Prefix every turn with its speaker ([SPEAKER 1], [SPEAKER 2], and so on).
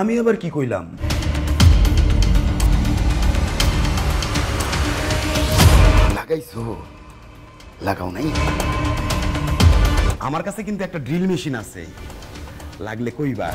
[SPEAKER 1] আমি আবার কি কইলাম? লাগাইছো? লাগাও নাই? আমার কাছে কিন্তু একটা ড্রিল মেশিন আছে। লাগলে কইবা।